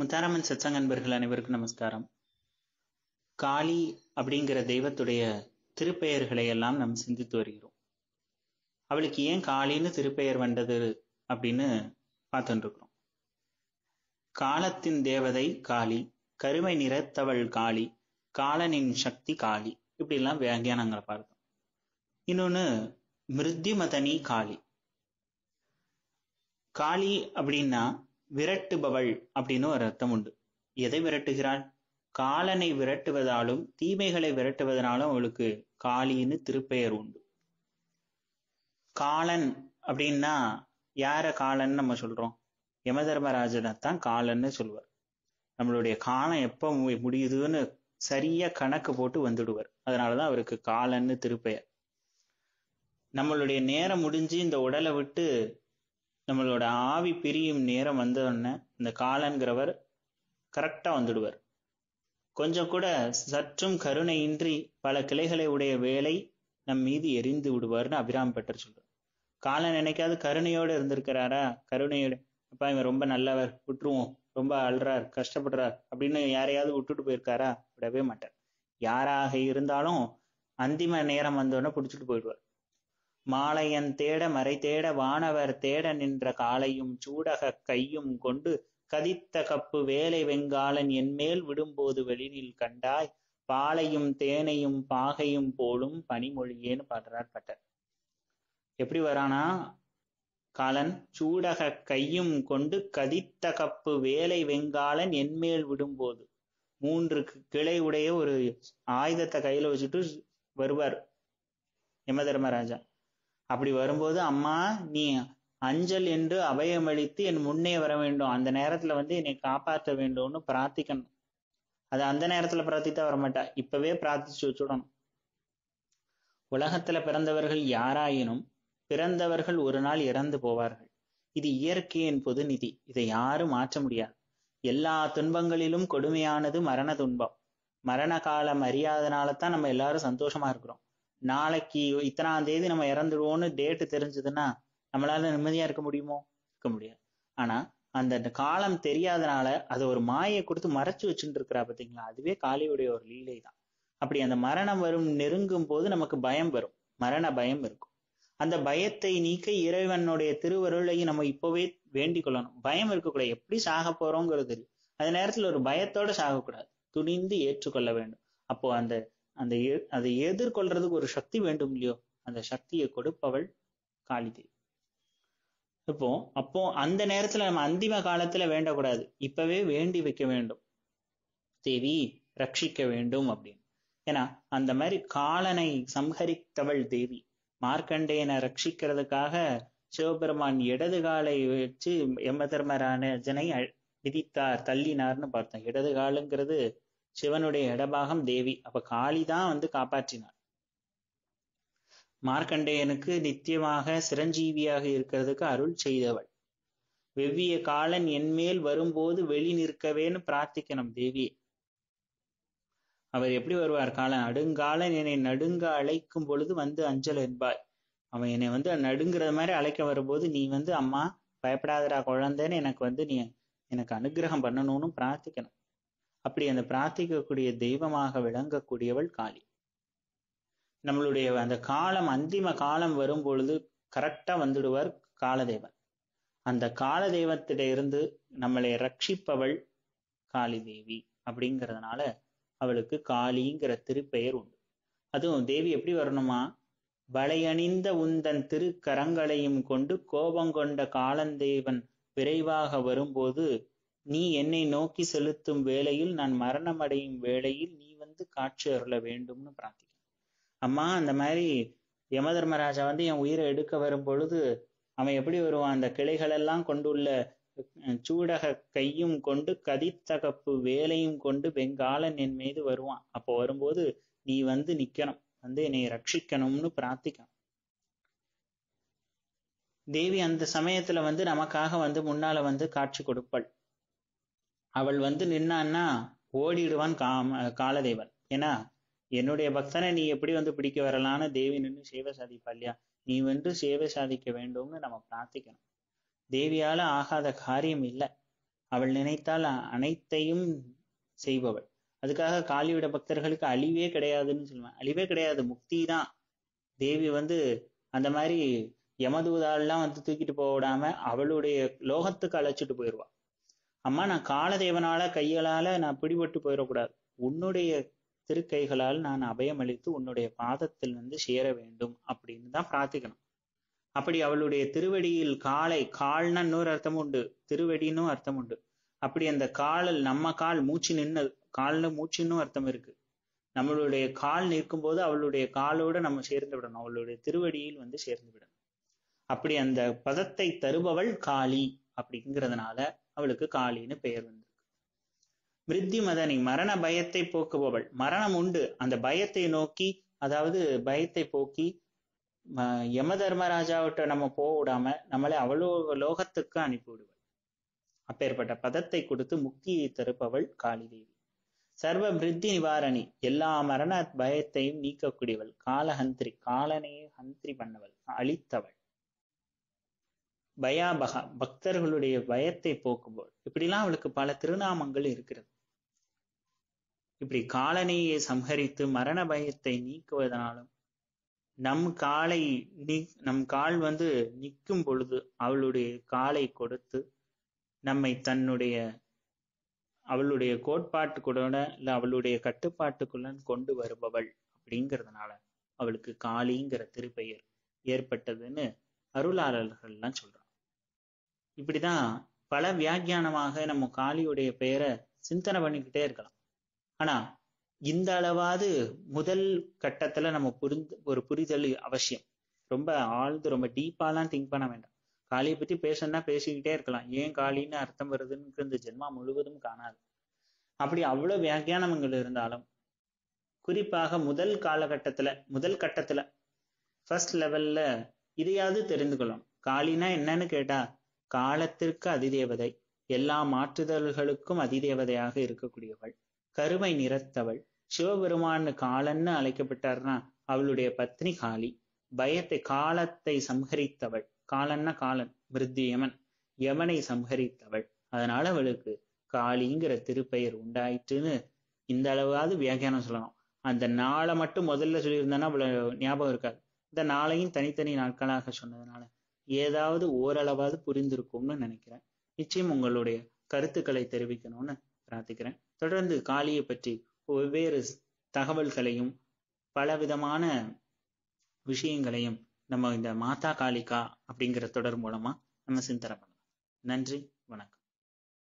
முத்தாராமன் சத்சங்க அன்பர்கள் அனைவருக்கும் நமஸ்காரம். காளி அப்படிங்கிற தெய்வத்துடைய திருப்பெயர்களை எல்லாம் நாம் சிந்தித்து வருகிறோம். அவளுக்கு ஏன் காளின்னு திருப்பெயர் வந்தது அப்படின்னு பார்த்துட்டு இருக்கிறோம் காலத்தின் தேவதை காளி கருமை நிறத்தவள் காளி காலனின் சக்தி காளி இப்படி எல்லாம் வியாக்கியானங்களை பார்த்தோம். இன்னொன்னு மிருத்திமதனி காளி. காளி அப்படின்னா விரட்டுபவள் அப்படின்னு ஒரு அர்த்தம் உண்டு. எதை விரட்டுகிறாள்? காலனை விரட்டுவதாலும் தீமைகளை விரட்டுவதனாலும் அவளுக்கு காளின்னு திருப்பெயர் உண்டு. காலன் அப்படின்னா யார காலன் நம்ம சொல்றோம்? யமதர்மராஜனைத்தான் காலன்னு சொல்லுவார் நம்மளுடைய காலம் எப்போ முடியுதுன்னு சரியா கணக்கு போட்டு வந்துடுவார். அதனாலதான் அவருக்கு காலன்னு திருப்பெயர். நம்மளுடைய நேரம் முடிஞ்சு இந்த உடலை விட்டு நம்மளோட ஆவி பிரியும் நேரம் வந்தோடனே இந்த காலன்கிறவர் கரெக்டாக வந்துடுவார். கொஞ்சம் கூட சற்றும் கருணையின்றி பல கிளைகளை உடைய வேலை நம் மீது எரிந்து விடுவார்னு அபிராம் பெட்டர் சொல்றார். காலன் நினைக்காது கருணையோட இருந்திருக்கிறாரா? கருணையோட அப்பா இவன் ரொம்ப நல்லவர் விட்டுருவோம் ரொம்ப அழுறார் கஷ்டப்படுறார் அப்படின்னு யாரையாவது விட்டுட்டு போயிருக்காரா? விடவே மாட்டார். யாராக இருந்தாலும் அந்திம நேரம் வந்தோடனே பிடிச்சிட்டு போயிடுவார். மாலையன் தேட மறை தேட வானவர் தேட நின்ற காலையும் சூடகக் கையும் கொண்டு கதித்த கப்பு வேலை வெங்காலன் என்மேல் விடும்போது வெளியில் கண்டாய். பாலையும் தேனையும் பாகையும் போலும் பனிமொழியேன்னு பாடுறார் பட்டர். எப்படி வரானா? காலன் சூடக கையும் கொண்டு கதித்த கப்பு வேலை வெங்காலன் என்மேல் விடும்போது. மூன்று கிளை உடைய ஒரு ஆயுதத்தை கையில வச்சுட்டு வருவார். யமதர்மராஜா அப்படி வரும்போது அம்மா நீ அஞ்சல் என்று அபயமளித்து என் முன்னே வர வேண்டும். அந்த நேரத்துல வந்து என்னை காப்பாற்ற வேண்டும்னு பிரார்த்திக்கணும். அது அந்த நேரத்துல பிரார்த்தித்தா வரமாட்டா. இப்பவே பிரார்த்திச்சு வச்சுடணும். உலகத்துல பிறந்தவர்கள் யாராயினும் பிறந்தவர்கள் ஒரு நாள் இறந்து போவார்கள். இது இயற்கையின் பொது நிதி. இதை யாரும் மாற்ற முடியாது. எல்லா துன்பங்களிலும் கொடுமையானது மரண துன்பம். மரண காலம் அறியாதனால தான் நம்ம எல்லாரும் சந்தோஷமா இருக்கிறோம். நாளைக்கு இத்தனாம் தேதி நம்ம இறந்துடுவோம்னு டேட்டு தெரிஞ்சதுன்னா நம்மளால நிம்மதியா இருக்க முடியுமோ? இருக்க முடியாது. ஆனா அந்த காலம் தெரியாதனால அதை ஒரு மாயை கொடுத்து மறைச்சு வச்சுட்டு இருக்கிறா பாத்தீங்களா அதுவே காளியுடைய ஒரு லீலை தான் அப்படி அந்த மரணம் வரும் நெருங்கும் போது நமக்கு பயம் வரும். மரண பயம் இருக்கும். அந்த பயத்தை நீக்க இறைவனுடைய திருவருளை நம்ம இப்பவே வேண்டிக் கொள்ளணும். பயம் இருக்கக்கூடாது. எப்படி சாக போறோங்கிறது தெரியும். அந்த நேரத்துல ஒரு பயத்தோட சாகக்கூடாது. துணிந்து ஏற்றுக்கொள்ள வேண்டும். அப்போ அந்த அந்த அதை எதிர்கொள்றதுக்கு ஒரு சக்தி வேண்டும் இல்லையோ? அந்த சக்தியை கொடுப்பவள் காளிதேவி. இப்போ அப்போ அந்த நேரத்துல நம்ம அந்திம காலத்துல வேண்டக்கூடாது. இப்பவே வேண்டி வைக்க வேண்டும். தேவி ரட்சிக்க வேண்டும் அப்படின்னு. ஏன்னா அந்த மாதிரி காலனை சம்ஹரித்தவள் தேவி. மார்க்கண்டேயனை ரட்சிக்கிறதுக்காக சிவபெருமான் இடது காலை வச்சு யம தர்மராஜனை விதித்தார் தள்ளினார்னு பார்த்தோம். இடது காலுங்கிறது சிவனுடைய இடபாகம் தேவி. அப்ப காளி தான் வந்து காப்பாற்றினார். மார்க்கண்டேயனுக்கு நித்தியமாக சிரஞ்சீவியாக இருக்கிறதுக்கு அருள் செய்தவள். வெவ்விய காலன் என்மேல் வரும்போது வெளி நிற்கவேன்னு பிரார்த்திக்கணும் தேவியை. அவர் எப்படி வருவார் காலன்? அடுங்காலன் என்னை நடுங்க அழைக்கும் பொழுது வந்து அஞ்சல் என்பாய். அவன் என்னை வந்து நடுங்கிறது மாதிரி அழைக்க வரும்போது நீ வந்து அம்மா பயப்படாதடா குழந்தைன்னு எனக்கு வந்து நீ எனக்கு அனுகிரகம் பண்ணணும்னு பிரார்த்திக்கணும். அப்படி அந்த பிரார்த்திக்கக்கூடிய தெய்வமாக விளங்கக்கூடியவள் காளி. நம்மளுடைய அந்த காலம் அந்திம காலம் வரும் பொழுது கரெக்டா வந்துடுவார் காலதேவன். அந்த கால தெய்வத்திட இருந்து நம்மளை ரட்சிப்பவள் காளி தேவி அப்படிங்கிறதுனால அவளுக்கு காளிங்கிற திருப்பெயர் உண்டு. அதுவும் தேவி எப்படி வரணுமா? வளையணிந்த உந்தன் திருக்கரங்களையும் கொண்டு கோபங்கொண்ட காலந்தேவன் விரைவாக வரும்போது நீ என்னை நோக்கி செலுத்தும் வேளையில் நான் மரணமடையும் வேளையில் நீ வந்து காட்சி அருள வேண்டும்னு பிரார்த்திக்க அம்மா அந்த மாதிரி யமதர்மராஜா வந்து என் உயிரை எடுக்க வரும் பொழுது அவன் எப்படி வருவான்? அந்த கிளைகளெல்லாம் கொண்டுள்ள சூடக கையும் கொண்டு கதித்தகப்பு வேலையும் கொண்டு வெங்காலன் என் மீது வருவான். அப்போ வரும்போது நீ வந்து நிக்கணும். வந்து என்னை ரட்சிக்கணும்னு பிரார்த்திக்கணும். தேவி அந்த சமயத்துல வந்து நமக்காக வந்து முன்னால வந்து காட்சி கொடுப்பாள். அவள் வந்து நின்னான்னா ஓடிடுவான் காம காலதேவன். ஏன்னா என்னுடைய பக்தனை நீ எப்படி வந்து பிடிக்க வரலான்னு தேவி நின்று சேவை சாதிப்பா இல்லையா? நீ வந்து சேவை சாதிக்க வேண்டும்னு நம்ம பிரார்த்திக்கணும். தேவியால ஆகாத காரியம் இல்லை. அவள் நினைத்தால் அனைத்தையும் செய்பவள். அதுக்காக காளியோட பக்தர்களுக்கு அழிவே கிடையாதுன்னு சொல்லுவேன். அழிவே கிடையாது முக்தி தான். தேவி வந்து அந்த மாதிரி யமதூதாலெல்லாம் வந்து தூக்கிட்டு போக விடாம அவளுடைய லோகத்துக்கு அழைச்சிட்டு போயிடுவாள் அம்மா நான் காலதேவனால கைகளால நான் பிடிபட்டு போயிடக்கூடாது. உன்னுடைய திருக்கைகளால் நான் அபயம் அளித்து உன்னுடைய பாதத்தில் வந்து சேர வேண்டும் அப்படின்னு தான் பிரார்த்திக்கணும். அப்படி அவளுடைய திருவடியில் காலை கால்னா இன்னொரு அர்த்தம் உண்டு. திருவடின்னு அர்த்தம் உண்டு. அப்படி அந்த காலில் நம்ம கால் மூச்சு நின்னது காலில் மூச்சுன்னு அர்த்தம் இருக்கு. நம்மளுடைய கால் நிற்கும் போது அவளுடைய காலோட நம்ம சேர்ந்து விடணும். அவளுடைய திருவடியில் வந்து சேர்ந்து விடணும். அப்படி அந்த பதத்தை தருபவள் காளி அப்படிங்கிறதுனால அவளுக்கு காளின்னு பெயர் வந்திருக்கு மிருத்தி மதனி மரண பயத்தை போக்குபவள். மரணம் உண்டு. அந்த பயத்தை நோக்கி அதாவது பயத்தை போக்கி யம தர்மராஜாவிட்ட நம்ம போக விடாம நம்மளை அவ்வளோ லோகத்துக்கு அனுப்பி விடுவள். அப்பேற்பட்ட பதத்தை கொடுத்து முக்தியை தருப்பவள் காளி தேவி சர்வ பிரித்தி நிவாரணி. எல்லா மரண பயத்தையும் நீக்கக்கூடியவள். காலஹந்திரி. காலனையே ஹந்திரி பண்ணவள். அழித்தவள். பயாபகா பக்தர்களுடைய பயத்தை போக்குபவள் இப்படிலாம் அவளுக்கு பல திருநாமங்கள் இருக்கிறது. இப்படி காலனையை சம்ஹரித்து மரண பயத்தை நீக்குவதனாலும் நம் காலை நீ நம் கால் வந்து நிற்கும் பொழுது அவளுடைய காலை கொடுத்து நம்மை தன்னுடைய அவளுடைய கோட்பாட்டுக்குடன இல்ல அவளுடைய கட்டுப்பாட்டுக்குள்ள கொண்டு வருபவள் அப்படிங்கிறதுனால அவளுக்கு காளிங்கிற திருப்பெயர் ஏற்பட்டதுன்னு அருளாளர்கள்லாம் சொல்றாங்க. இப்படிதான் பல வியாக்கியானமாக நம்ம காளியுடைய பெயரை சிந்தனை பண்ணிக்கிட்டே இருக்கலாம். ஆனா இந்த அளவாவது முதல் கட்டத்துல நம்ம புரிந்து ஒரு புரிதல் அவசியம். ரொம்ப ஆழ்ந்து ரொம்ப டீப்பாலாம் திங்க் பண்ண வேண்டாம். காளியை பத்தி பேசணும்னா பேசிக்கிட்டே இருக்கலாம். ஏன் காளின்னு அர்த்தம் வருதுன்னு இந்த ஜென்மா முழுவதும் காணாது. அப்படி அவ்வளவு வியாக்கியானங்கள் இருந்தாலும் குறிப்பாக முதல் காலகட்டத்துல முதல் கட்டத்துல ஃபர்ஸ்ட் லெவல்ல இதையாவது தெரிந்து கொள்ளணும் காளினா என்னன்னு கேட்டா காலத்திற்கு அதிதேவதை எல்லா மாற்றுதல்களுக்கும் அதிதேவதையாக இருக்கக்கூடியவள். கருமை நிறத்தவள். சிவபெருமான் காலன்னு அழைக்கப்பட்டார்னா அவளுடைய பத்னி காளி. பயத்தை காலத்தை சம்ஹரித்தவள். காலன்னா காலன் விருத்தி யமன். யமனை சம்ஹரித்தவள். அதனால அவளுக்கு காளிங்கிற திருப்பெயர் உண்டாயிற்றுன்னு இந்த அளவாவது வியாக்கியானம் சொல்லணும் அந்த நாளை மட்டும் முதல்ல சொல்லியிருந்தானா அவ்வளவு ஞாபகம் இருக்காது. இந்த நாளையும் தனித்தனி நாட்களாக சொன்னதுனால ஏதாவது ஓரளவாவது புரிந்திருக்கும்னு நினைக்கிறேன். நிச்சயம் உங்களுடைய கருத்துக்களை தெரிவிக்கணும்னு பிரார்த்திக்கிறேன். தொடர்ந்து காளியை பற்றி வெவ்வேறு தகவல்களையும் பலவிதமான விஷயங்களையும் நம்ம இந்த மாதா காளிகா அப்படிங்கிற தொடர் மூலமா நம்ம சிந்தனை பண்ணலாம். நன்றி வணக்கம்.